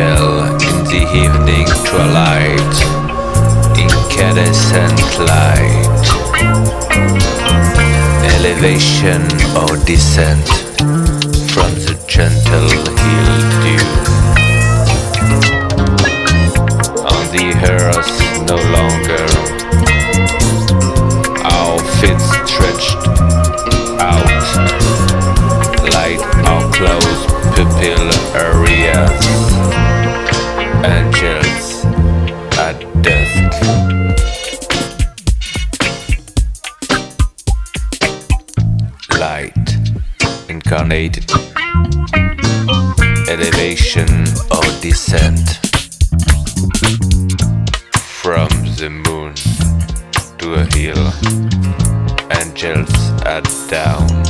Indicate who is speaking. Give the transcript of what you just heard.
Speaker 1: the evening twilight, incandescent light, elevation or descent from the gentle hill dew. On the earth no longer, our feet stretched out, light our closed pupil areas, angels at dusk. Light incarnated, elevation or descent. From the moon to a hill, angels at down,